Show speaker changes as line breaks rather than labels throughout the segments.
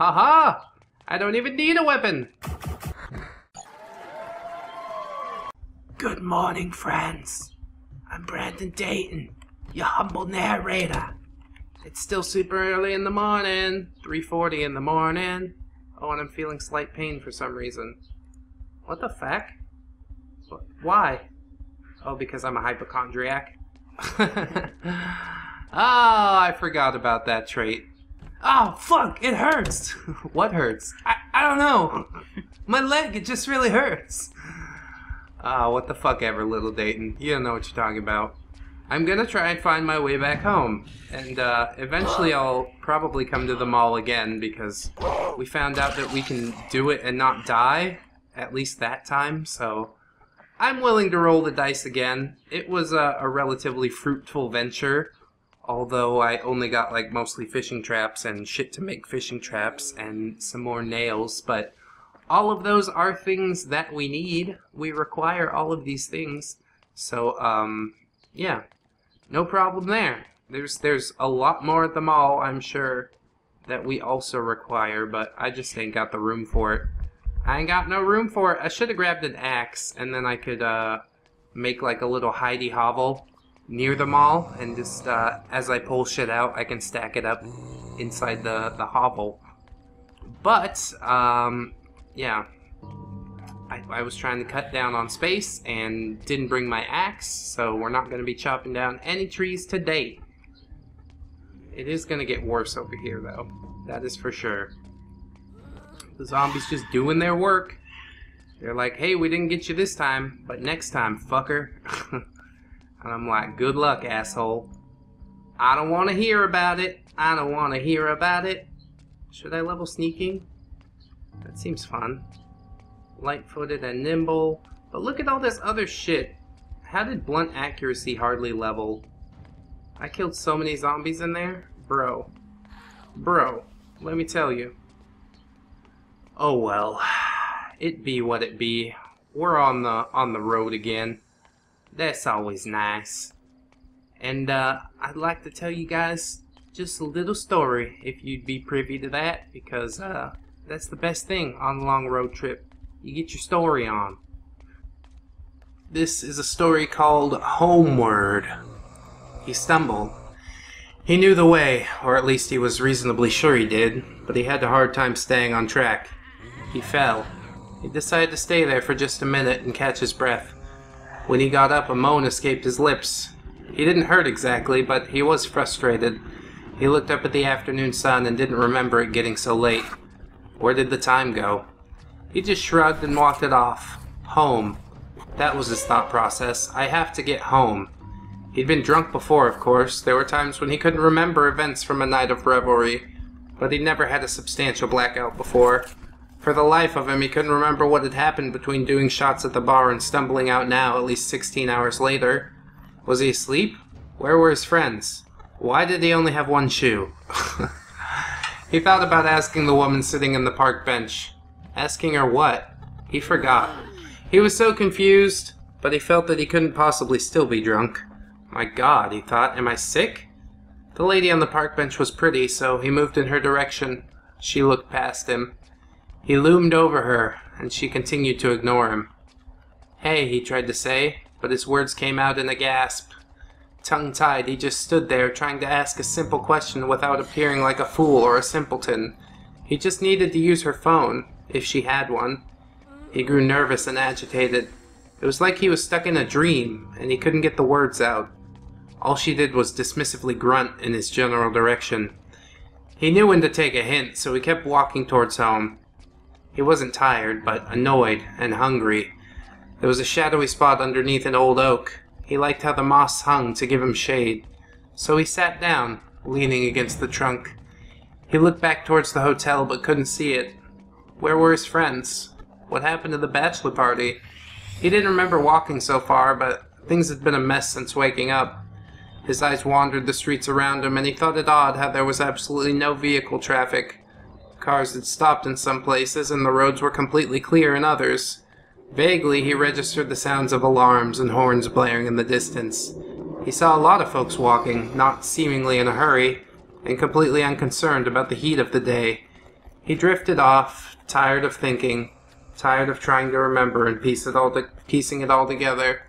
Haha! I don't even need a weapon! Good morning, friends. I'm Brandon Dayton, your humble narrator. It's still super early in the morning, 3.40 in the morning. Oh, and I'm feeling slight pain for some reason. What the fuck? Why? Oh, because I'm a hypochondriac? oh, I forgot about that trait. Oh, fuck, it hurts. what hurts? I, I don't know. My leg, it just really hurts. Ah, what the fuck ever, little Dayton. You don't know what you're talking about. I'm gonna try and find my way back home. And, uh, eventually I'll probably come to the mall again because we found out that we can do it and not die. At least that time, so... I'm willing to roll the dice again. It was a, a relatively fruitful venture, although I only got like mostly fishing traps and shit to make fishing traps and some more nails, but all of those are things that we need. We require all of these things. So, um, yeah, no problem there. There's there's a lot more at the mall, I'm sure, that we also require, but I just ain't got the room for it. I ain't got no room for it. I should have grabbed an axe, and then I could uh, make like a little hidey hovel near the mall, and just uh, as I pull shit out, I can stack it up inside the the hovel. But um, yeah, I, I was trying to cut down on space and didn't bring my axe, so we're not going to be chopping down any trees today. It is going to get worse over here, though. That is for sure. The zombies just doing their work. They're like, hey, we didn't get you this time, but next time, fucker. and I'm like, good luck, asshole. I don't want to hear about it. I don't want to hear about it. Should I level sneaking? That seems fun. Light-footed and nimble. But look at all this other shit. How did blunt accuracy hardly level? I killed so many zombies in there. Bro. Bro. Let me tell you. Oh well. It be what it be. We're on the on the road again. That's always nice. And uh, I'd like to tell you guys just a little story if you'd be privy to that because uh, that's the best thing on a long road trip. You get your story on. This is a story called Homeward. He stumbled. He knew the way, or at least he was reasonably sure he did, but he had a hard time staying on track. He fell. He decided to stay there for just a minute and catch his breath. When he got up, a moan escaped his lips. He didn't hurt exactly, but he was frustrated. He looked up at the afternoon sun and didn't remember it getting so late. Where did the time go? He just shrugged and walked it off. Home. That was his thought process. I have to get home. He'd been drunk before, of course. There were times when he couldn't remember events from a night of revelry, but he'd never had a substantial blackout before. For the life of him, he couldn't remember what had happened between doing shots at the bar and stumbling out now, at least 16 hours later. Was he asleep? Where were his friends? Why did he only have one shoe? he thought about asking the woman sitting in the park bench. Asking her what? He forgot. He was so confused, but he felt that he couldn't possibly still be drunk. My god, he thought, am I sick? The lady on the park bench was pretty, so he moved in her direction. She looked past him. He loomed over her, and she continued to ignore him. Hey, he tried to say, but his words came out in a gasp. Tongue tied, he just stood there trying to ask a simple question without appearing like a fool or a simpleton. He just needed to use her phone, if she had one. He grew nervous and agitated. It was like he was stuck in a dream, and he couldn't get the words out. All she did was dismissively grunt in his general direction. He knew when to take a hint, so he kept walking towards home. He wasn't tired, but annoyed and hungry. There was a shadowy spot underneath an old oak. He liked how the moss hung to give him shade. So he sat down, leaning against the trunk. He looked back towards the hotel but couldn't see it. Where were his friends? What happened to the bachelor party? He didn't remember walking so far, but things had been a mess since waking up. His eyes wandered the streets around him, and he thought it odd how there was absolutely no vehicle traffic. Cars had stopped in some places, and the roads were completely clear in others. Vaguely, he registered the sounds of alarms and horns blaring in the distance. He saw a lot of folks walking, not seemingly in a hurry, and completely unconcerned about the heat of the day. He drifted off, tired of thinking, tired of trying to remember and piece it all piecing it all together.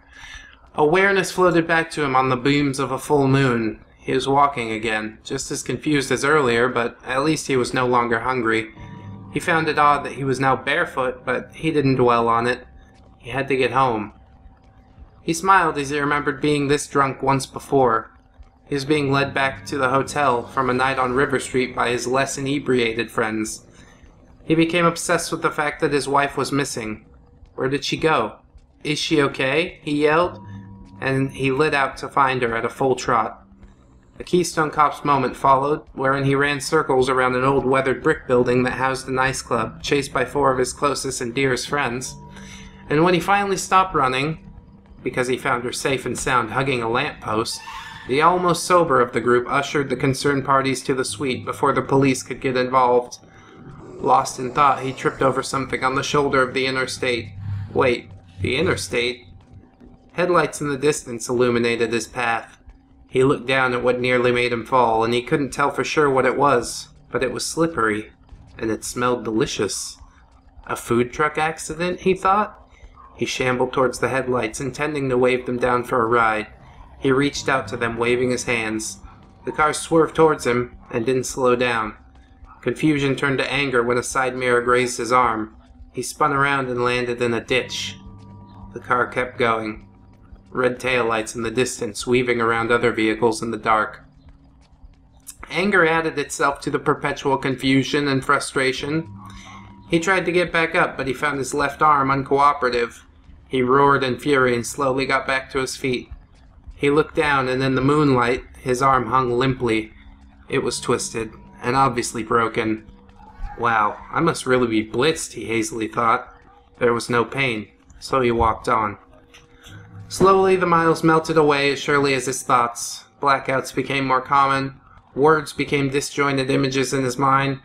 Awareness floated back to him on the beams of a full moon. He was walking again, just as confused as earlier, but at least he was no longer hungry. He found it odd that he was now barefoot, but he didn't dwell on it. He had to get home. He smiled as he remembered being this drunk once before. He was being led back to the hotel from a night on River Street by his less inebriated friends. He became obsessed with the fact that his wife was missing. Where did she go? Is she okay? he yelled, and he lit out to find her at a full trot. A Keystone Cops moment followed, wherein he ran circles around an old weathered brick building that housed a nice club, chased by four of his closest and dearest friends. And when he finally stopped running, because he found her safe and sound hugging a lamppost, the almost sober of the group ushered the concerned parties to the suite before the police could get involved. Lost in thought, he tripped over something on the shoulder of the interstate. Wait, the interstate? Headlights in the distance illuminated his path. He looked down at what nearly made him fall, and he couldn't tell for sure what it was, but it was slippery, and it smelled delicious. A food truck accident, he thought? He shambled towards the headlights, intending to wave them down for a ride. He reached out to them, waving his hands. The car swerved towards him and didn't slow down. Confusion turned to anger when a side mirror grazed his arm. He spun around and landed in a ditch. The car kept going red taillights in the distance weaving around other vehicles in the dark. Anger added itself to the perpetual confusion and frustration. He tried to get back up, but he found his left arm uncooperative. He roared in fury and slowly got back to his feet. He looked down, and in the moonlight, his arm hung limply. It was twisted, and obviously broken. Wow, I must really be blitzed, he hazily thought. There was no pain, so he walked on. Slowly, the miles melted away as surely as his thoughts. Blackouts became more common. Words became disjointed images in his mind.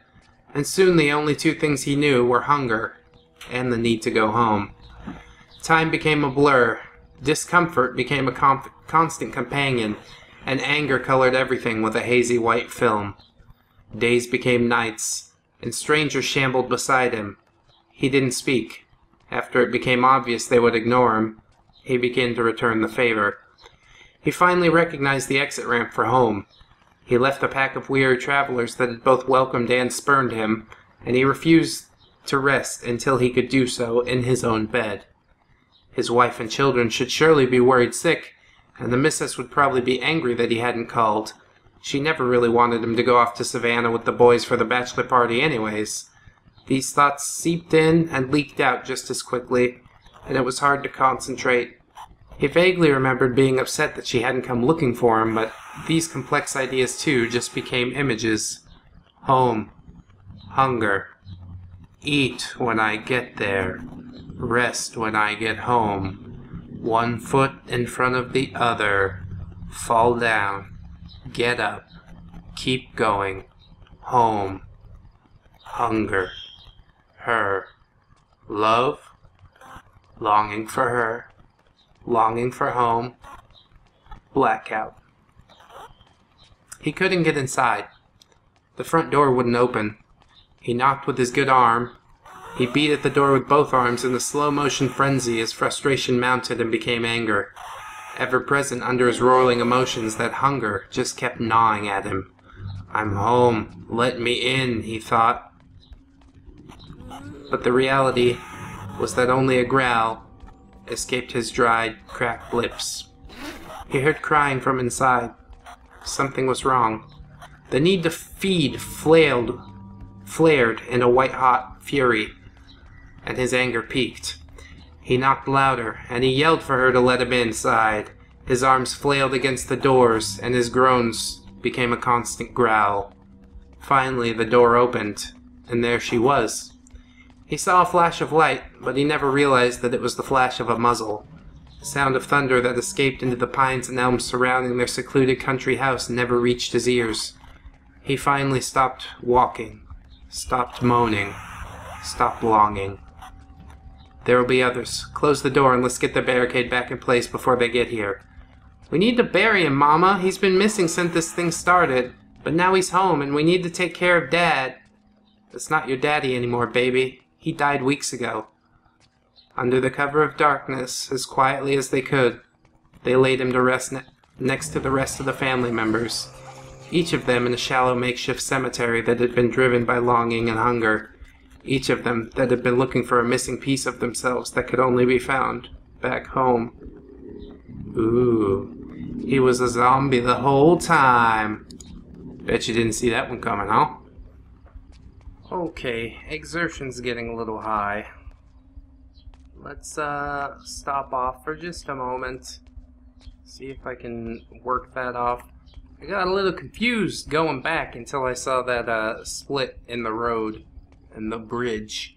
And soon the only two things he knew were hunger and the need to go home. Time became a blur. Discomfort became a constant companion, and anger colored everything with a hazy white film. Days became nights, and strangers shambled beside him. He didn't speak. After it became obvious they would ignore him, he began to return the favor. He finally recognized the exit ramp for home. He left the pack of weary travelers that had both welcomed and spurned him, and he refused to rest until he could do so in his own bed. His wife and children should surely be worried sick, and the missus would probably be angry that he hadn't called. She never really wanted him to go off to Savannah with the boys for the bachelor party anyways. These thoughts seeped in and leaked out just as quickly, and it was hard to concentrate. He vaguely remembered being upset that she hadn't come looking for him, but these complex ideas too just became images. Home. Hunger. Eat when I get there. Rest when I get home. One foot in front of the other. Fall down. Get up. Keep going. Home. Hunger. Her. Love. Longing for her. Longing for home. Blackout. He couldn't get inside. The front door wouldn't open. He knocked with his good arm. He beat at the door with both arms in a slow motion frenzy as frustration mounted and became anger. Ever present under his roiling emotions, that hunger just kept gnawing at him. I'm home. Let me in, he thought. But the reality was that only a growl escaped his dried, cracked lips. He heard crying from inside. Something was wrong. The need to feed flailed, flared in a white-hot fury, and his anger peaked. He knocked louder, and he yelled for her to let him inside. His arms flailed against the doors, and his groans became a constant growl. Finally, the door opened, and there she was. He saw a flash of light, but he never realized that it was the flash of a muzzle. The sound of thunder that escaped into the pines and elms surrounding their secluded country house never reached his ears. He finally stopped walking, stopped moaning, stopped longing. There will be others. Close the door and let's get the barricade back in place before they get here. We need to bury him, Mama. He's been missing since this thing started. But now he's home and we need to take care of Dad. That's not your daddy anymore, baby. He died weeks ago. Under the cover of darkness, as quietly as they could, they laid him to rest ne next to the rest of the family members, each of them in a shallow makeshift cemetery that had been driven by longing and hunger, each of them that had been looking for a missing piece of themselves that could only be found back home. Ooh, he was a zombie the whole time. Bet you didn't see that one coming, huh? Okay, exertion's getting a little high. Let's uh, stop off for just a moment. See if I can work that off. I got a little confused going back until I saw that uh, split in the road and the bridge.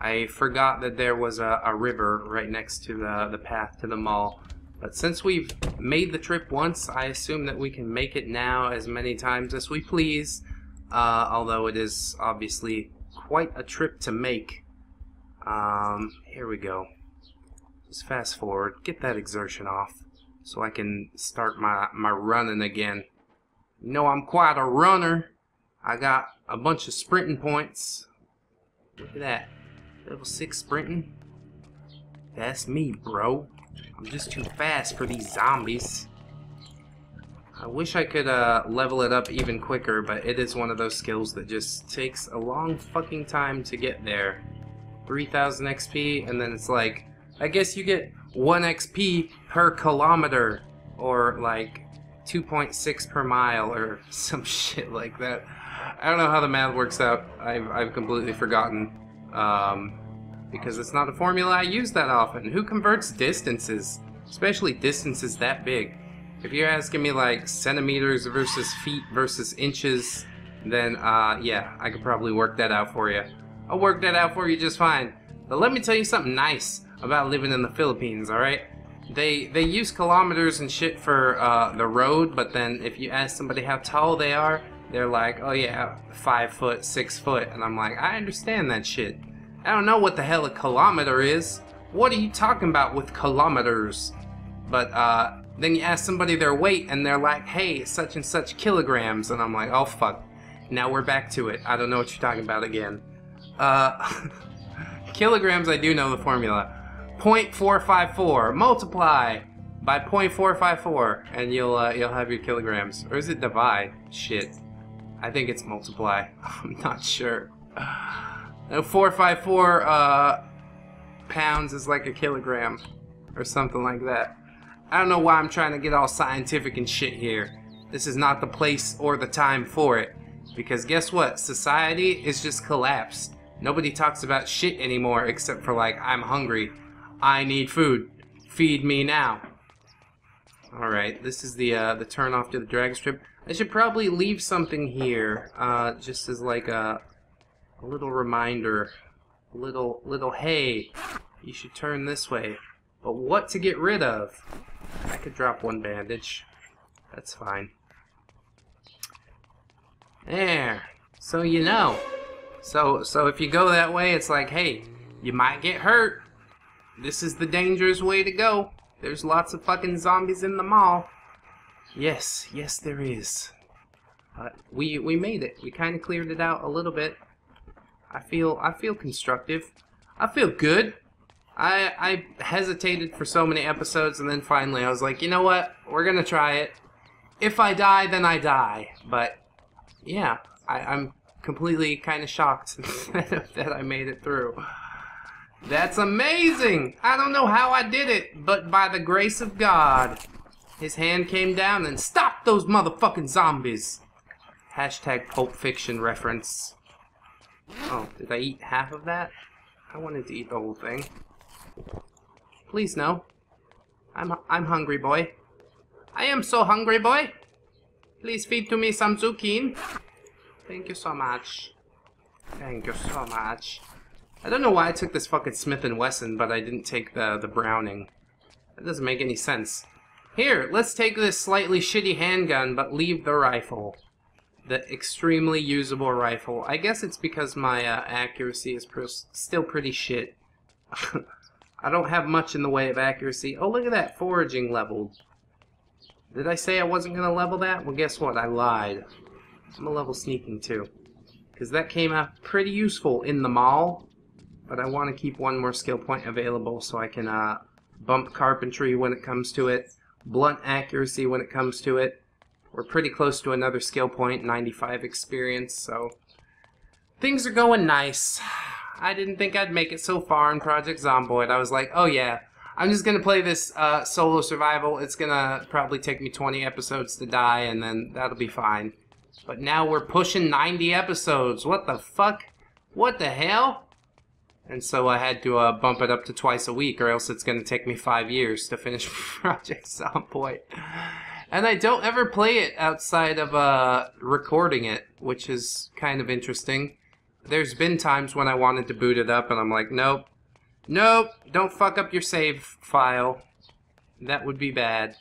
I forgot that there was a, a river right next to the, the path to the mall. But since we've made the trip once, I assume that we can make it now as many times as we please. Uh, although it is obviously quite a trip to make. Um, here we go. Just fast forward, get that exertion off, so I can start my, my running again. You know, I'm quite a runner. I got a bunch of sprinting points. Look at that. Level 6 sprinting. That's me, bro. I'm just too fast for these zombies. I wish I could uh, level it up even quicker, but it is one of those skills that just takes a long fucking time to get there. 3000 XP, and then it's like, I guess you get 1 XP per kilometer, or like 2.6 per mile, or some shit like that. I don't know how the math works out. I've, I've completely forgotten. Um, because it's not a formula I use that often. Who converts distances? Especially distances that big. If you're asking me like centimeters versus feet versus inches, then uh, yeah, I could probably work that out for you. I'll work that out for you just fine. But let me tell you something nice about living in the Philippines, alright? They they use kilometers and shit for uh, the road, but then if you ask somebody how tall they are, they're like, oh yeah, five foot, six foot. And I'm like, I understand that shit. I don't know what the hell a kilometer is. What are you talking about with kilometers? But uh, then you ask somebody their weight and they're like, hey, such and such kilograms. And I'm like, oh fuck. Now we're back to it. I don't know what you're talking about again. Uh, kilograms, I do know the formula. 0.454 multiply by 0.454 and you'll uh, you'll have your kilograms. Or is it divide? Shit. I think it's multiply. I'm not sure. 454 uh, pounds is like a kilogram or something like that. I don't know why I'm trying to get all scientific and shit here. This is not the place or the time for it. Because guess what? Society is just collapsed. Nobody talks about shit anymore except for like, I'm hungry. I need food. Feed me now. Alright, this is the uh, the turn off to the drag strip. I should probably leave something here, uh, just as like a, a little reminder. Little, little, hey, you should turn this way. But what to get rid of? I could drop one bandage. That's fine. There. So you know. So so if you go that way, it's like, hey, you might get hurt. This is the dangerous way to go. There's lots of fucking zombies in the mall. Yes, yes there is. But we we made it. We kind of cleared it out a little bit. I feel I feel constructive. I feel good. I I hesitated for so many episodes and then finally I was like, you know what? We're gonna try it. If I die, then I die. But yeah, I, I'm completely kind of shocked that I made it through. That's amazing! I don't know how I did it, but by the grace of God, his hand came down and stopped those motherfucking zombies. Hashtag Pulp Fiction reference. Oh, did I eat half of that? I wanted to eat the whole thing. Please no. I'm I'm hungry, boy. I am so hungry, boy. Please feed to me some zucchini. Thank you so much. Thank you so much. I don't know why I took this fucking Smith & Wesson, but I didn't take the, the Browning. That doesn't make any sense. Here, let's take this slightly shitty handgun, but leave the rifle. The extremely usable rifle. I guess it's because my uh, accuracy is pr still pretty shit. I don't have much in the way of accuracy. Oh, look at that, foraging leveled. Did I say I wasn't going to level that? Well, guess what? I lied. I'm a level sneaking too. Because that came out pretty useful in the mall. But I want to keep one more skill point available so I can uh, bump carpentry when it comes to it, blunt accuracy when it comes to it. We're pretty close to another skill point, 95 experience, so things are going nice. I didn't think I'd make it so far in Project Zomboid. I was like, oh yeah, I'm just gonna play this uh, solo survival. It's gonna probably take me 20 episodes to die, and then that'll be fine. But now we're pushing 90 episodes. What the fuck? What the hell? And so I had to uh, bump it up to twice a week, or else it's gonna take me five years to finish Project Zomboid. And I don't ever play it outside of uh, recording it, which is kind of interesting. There's been times when I wanted to boot it up, and I'm like, nope, nope, don't fuck up your save file. That would be bad.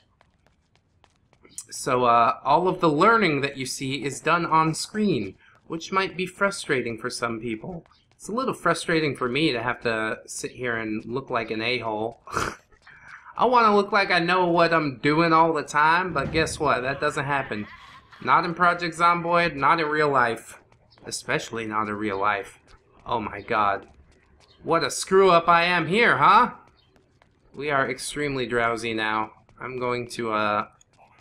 So uh, all of the learning that you see is done on screen, which might be frustrating for some people. It's a little frustrating for me to have to sit here and look like an a-hole. I want to look like I know what I'm doing all the time, but guess what? That doesn't happen. Not in Project Zomboid, not in real life. Especially not in real life. Oh my god. What a screw up I am here, huh? We are extremely drowsy now. I'm going to uh,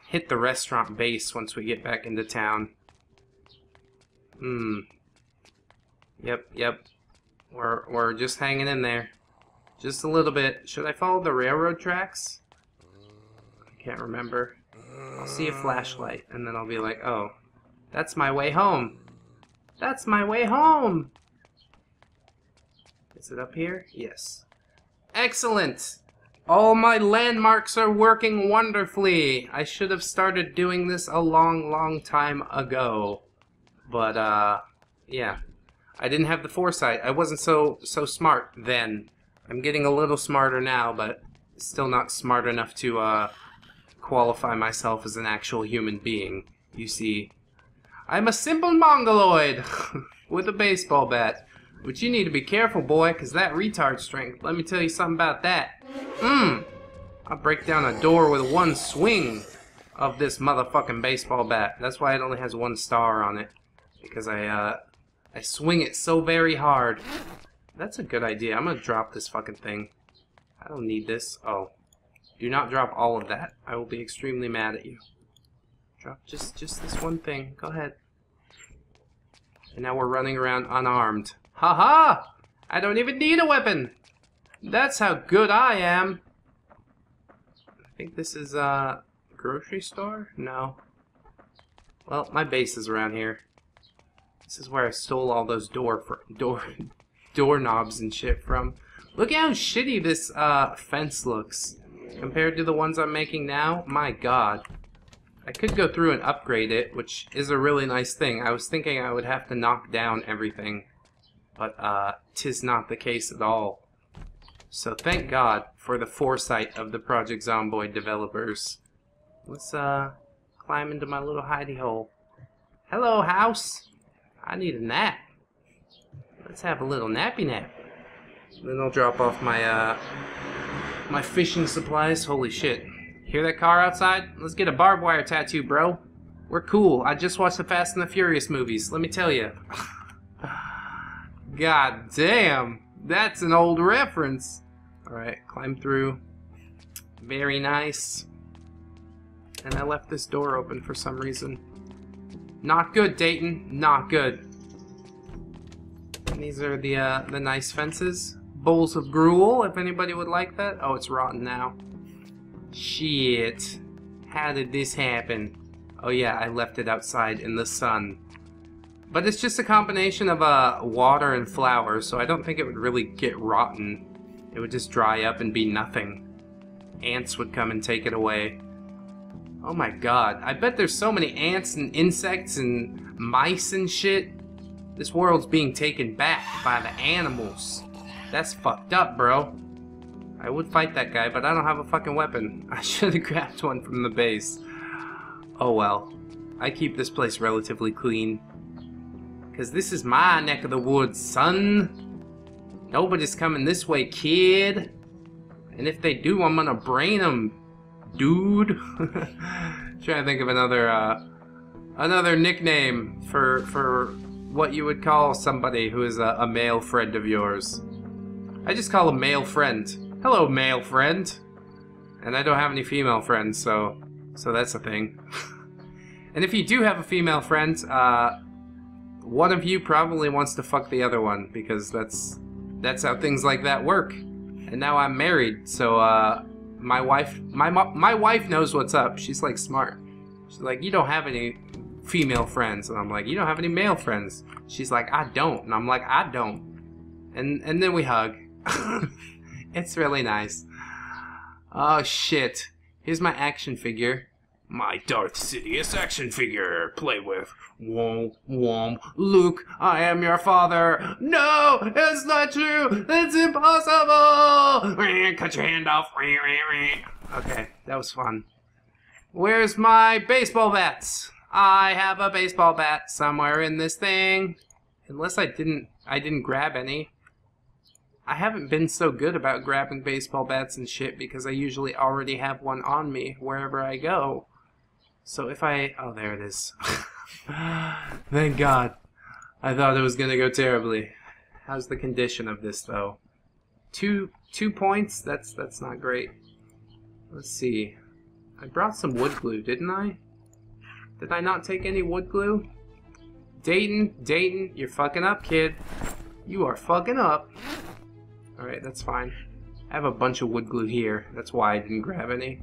hit the restaurant base once we get back into town. Hmm. Yep, yep. We're, we're just hanging in there. Just a little bit. Should I follow the railroad tracks? I can't remember. I'll see a flashlight, and then I'll be like, oh, that's my way home. That's my way home! Is it up here? Yes. Excellent! All my landmarks are working wonderfully! I should have started doing this a long, long time ago. But, uh, yeah. I didn't have the foresight. I wasn't so, so smart then. I'm getting a little smarter now, but still not smart enough to uh, qualify myself as an actual human being. You see, I'm a simple mongoloid with a baseball bat. But you need to be careful, boy, because that retard strength, let me tell you something about that. Mmm, I'll break down a door with one swing of this motherfucking baseball bat. That's why it only has one star on it. Because I, uh, I swing it so very hard. That's a good idea. I'm gonna drop this fucking thing. I don't need this. Oh. Do not drop all of that. I will be extremely mad at you. Drop just, just this one thing. Go ahead. And now we're running around unarmed. Haha! -ha! I don't even need a weapon! That's how good I am! I think this is a grocery store? No. Well, my base is around here. This is where I stole all those door for door doorknobs and shit from. Look how shitty this uh, fence looks compared to the ones I'm making now. My god. I could go through and upgrade it, which is a really nice thing. I was thinking I would have to knock down everything, but uh, tis not the case at all. So thank God for the foresight of the Project Zomboid developers. Let's uh, climb into my little hidey hole. Hello, house. I need a nap. Let's have a little nappy nap. Then I'll drop off my, uh, my fishing supplies. Holy shit. Hear that car outside? Let's get a barbed wire tattoo, bro. We're cool. I just watched the Fast and the Furious movies. Let me tell you. God damn. That's an old reference. Alright, climb through. Very nice. And I left this door open for some reason. Not good, Dayton. Not good. These are the uh, the nice fences. Bowls of gruel, if anybody would like that. Oh, it's rotten now. Shit. How did this happen? Oh yeah, I left it outside in the sun. But it's just a combination of uh, water and flour, so I don't think it would really get rotten. It would just dry up and be nothing. Ants would come and take it away. Oh my god, I bet there's so many ants and insects and mice and shit this world's being taken back by the animals. That's fucked up, bro. I would fight that guy, but I don't have a fucking weapon. I should have grabbed one from the base. Oh well. I keep this place relatively clean. Because this is my neck of the woods, son. Nobody's coming this way, kid. And if they do, I'm gonna brain them, dude. trying to think of another, uh, another nickname for, for what you would call somebody who is a, a male friend of yours. I just call a male friend. Hello, male friend. And I don't have any female friends, so so that's a thing. and if you do have a female friend, uh, one of you probably wants to fuck the other one because that's that's how things like that work. And now I'm married, so uh, my wife my my wife knows what's up. She's like smart. She's like, you don't have any female friends, and I'm like, you don't have any male friends. She's like, I don't, and I'm like, I don't. And and then we hug. it's really nice. Oh shit. Here's my action figure. My Darth Sidious action figure. Play with. Womp, womp. Luke, I am your father. No, it's not true. It's impossible. Cut your hand off. Okay, that was fun. Where's my baseball bats? I have a baseball bat somewhere in this thing. Unless I didn't, I didn't grab any. I haven't been so good about grabbing baseball bats and shit because I usually already have one on me wherever I go. So if I... Oh, there it is. Thank God. I thought it was going to go terribly. How's the condition of this, though? Two two points? That's that's not great. Let's see. I brought some wood glue, didn't I? Did I not take any wood glue? Dayton, Dayton, you're fucking up, kid. You are fucking up. Alright, that's fine. I have a bunch of wood glue here. That's why I didn't grab any.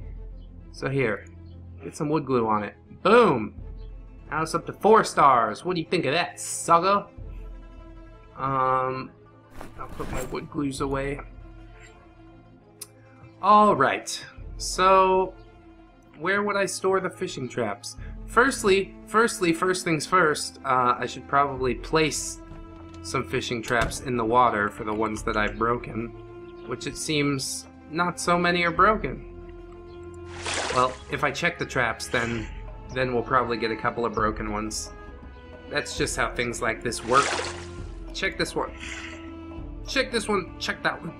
So here, Get some wood glue on it. Boom! Now it's up to four stars. What do you think of that, sucker? Um, I'll put my wood glues away. Alright, so where would I store the fishing traps? Firstly, firstly, first things first, uh, I should probably place some fishing traps in the water for the ones that I've broken, which it seems not so many are broken. Well, if I check the traps, then then we'll probably get a couple of broken ones. That's just how things like this work. Check this one. Check this one. Check that one.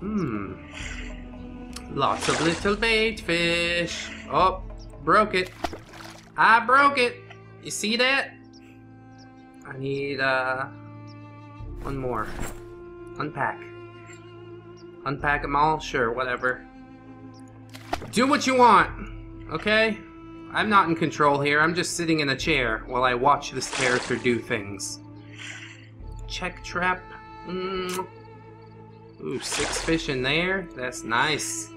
Hmm. Lots of little bait fish. Oh, broke it. I broke it. You see that? I need, uh, one more. Unpack. Unpack them all? Sure, whatever. Do what you want, okay? I'm not in control here. I'm just sitting in a chair while I watch this character do things. Check trap. Mm. Ooh, six fish in there. That's nice.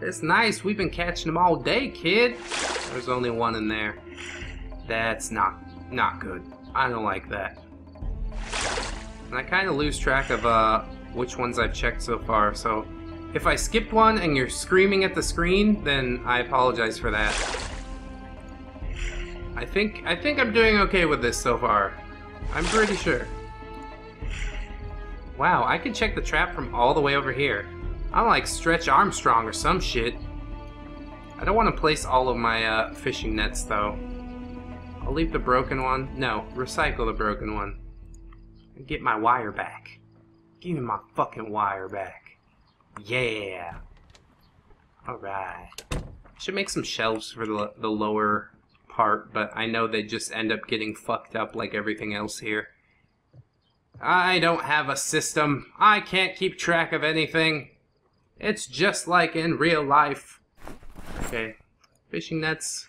That's nice. We've been catching them all day, kid. There's only one in there. That's not not good. I don't like that. And I kind of lose track of uh, which ones I've checked so far, so if I skipped one and you're screaming at the screen, then I apologize for that. I think I think I'm doing okay with this so far. I'm pretty sure. Wow, I can check the trap from all the way over here. I'm like Stretch Armstrong or some shit. I don't want to place all of my uh, fishing nets though. I'll leave the broken one. No, recycle the broken one. And get my wire back. Give me my fucking wire back. Yeah. Alright. Should make some shelves for the, the lower part, but I know they just end up getting fucked up like everything else here. I don't have a system. I can't keep track of anything. It's just like in real life. Okay. Fishing nets.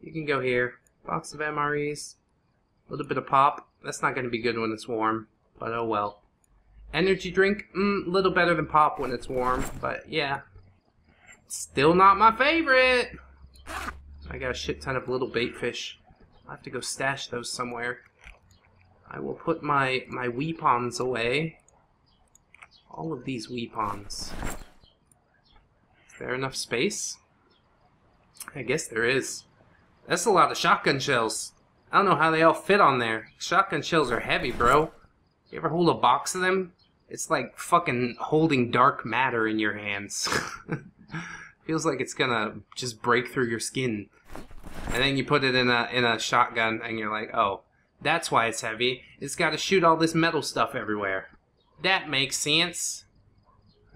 You can go here. Box of MREs. A little bit of pop. That's not going to be good when it's warm, but oh well. Energy drink, a mm, little better than pop when it's warm, but yeah. Still not my favorite. I got a shit ton of little bait fish. i have to go stash those somewhere. I will put my, my weepons away. All of these weepons. Is there enough space? I guess there is. That's a lot of shotgun shells. I don't know how they all fit on there. Shotgun shells are heavy, bro. You ever hold a box of them? It's like fucking holding dark matter in your hands. Feels like it's gonna just break through your skin. And then you put it in a in a shotgun and you're like, oh, that's why it's heavy. It's gotta shoot all this metal stuff everywhere. That makes sense.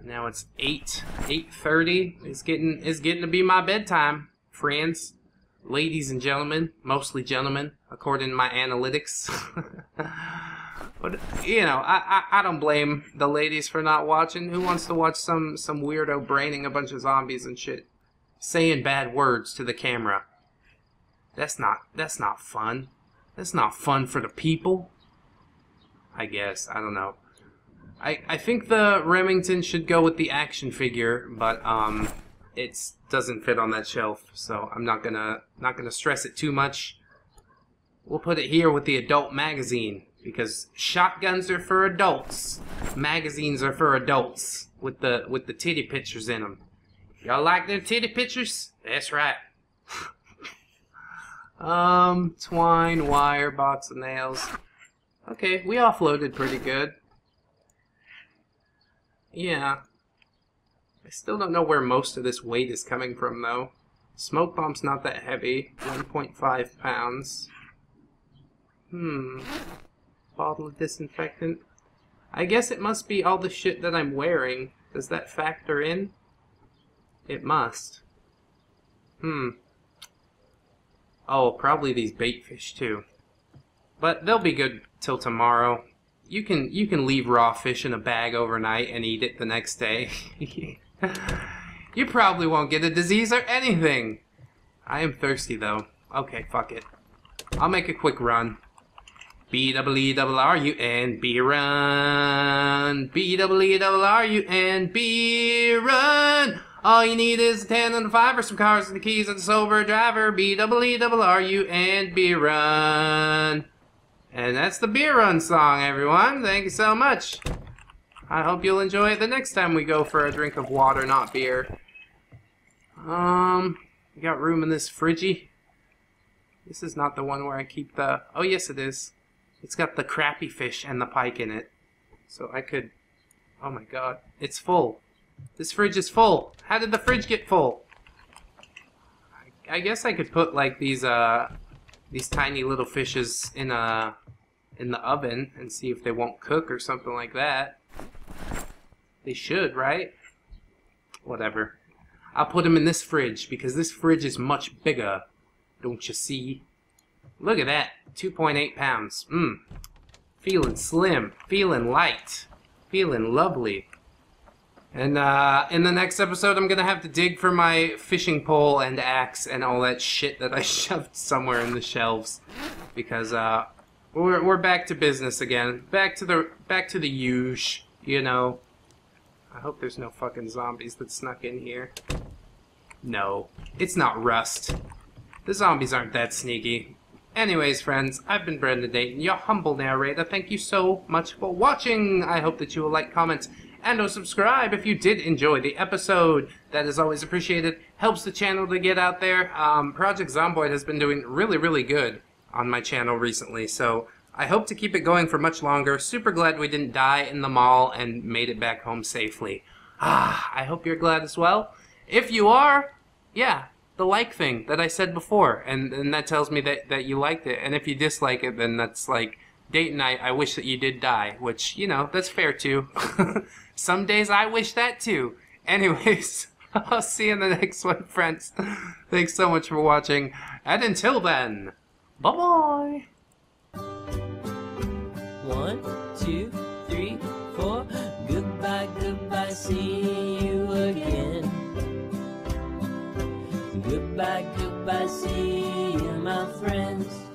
Now it's 8, 8.30. It's getting, it's getting to be my bedtime, friends. Ladies and gentlemen, mostly gentlemen, according to my analytics. but you know, I, I I don't blame the ladies for not watching. Who wants to watch some some weirdo braining a bunch of zombies and shit, saying bad words to the camera? That's not that's not fun. That's not fun for the people. I guess I don't know. I I think the Remington should go with the action figure, but um it doesn't fit on that shelf, so I'm not gonna not gonna stress it too much. We'll put it here with the adult magazine because shotguns are for adults, magazines are for adults with the with the titty pictures in them. Y'all like them titty pictures? That's right. um, twine, wire, box of nails. Okay, we offloaded pretty good. Yeah, I still don't know where most of this weight is coming from, though. Smoke bomb's not that heavy. 1.5 pounds. Hmm. Bottle of disinfectant. I guess it must be all the shit that I'm wearing. Does that factor in? It must. Hmm. Oh, probably these bait fish, too. But they'll be good till tomorrow. You can you can leave raw fish in a bag overnight and eat it the next day. you probably won't get a disease or anything. I am thirsty though. Okay, fuck it. I'll make a quick run. B W E W R U N B run. B W E W R U N B run. All you need is a 10 and a 5 or some cars and the keys and a sober driver. B W E W R U N B run. And that's the beer run song, everyone. Thank you so much. I hope you'll enjoy it the next time we go for a drink of water, not beer. Um, you got room in this fridgey? This is not the one where I keep the... Oh, yes, it is. It's got the crappy fish and the pike in it. So I could... Oh my god. It's full. This fridge is full. How did the fridge get full? I, I guess I could put, like, these, uh... These tiny little fishes in a... In the oven and see if they won't cook or something like that. They should, right? Whatever. I'll put them in this fridge because this fridge is much bigger. Don't you see? Look at that. 2.8 pounds. Mmm. Feeling slim. Feeling light. Feeling lovely. And uh, in the next episode, I'm going to have to dig for my fishing pole and axe and all that shit that I shoved somewhere in the shelves. Because uh, we're, we're back to business again. Back to the back to the huge, you know. I hope there's no fucking zombies that snuck in here. No, it's not Rust. The zombies aren't that sneaky. Anyways, friends, I've been Brandon Dayton, your humble narrator. Thank you so much for watching. I hope that you will like, comment, and or subscribe if you did enjoy the episode. That is always appreciated. Helps the channel to get out there. Um, Project Zomboid has been doing really, really good on my channel recently, so I hope to keep it going for much longer. Super glad we didn't die in the mall and made it back home safely. Ah, I hope you're glad as well. If you are, yeah, the like thing that I said before, and, and that tells me that, that you liked it. And if you dislike it, then that's like, Dayton, I, I wish that you did die, which, you know, that's fair too. Some days I wish that too. Anyways, I'll see you in the next one, friends. Thanks so much for watching, and until then, bye-bye!
One, two, three, four. Goodbye, goodbye, see you again. Goodbye, goodbye, see you, my friends.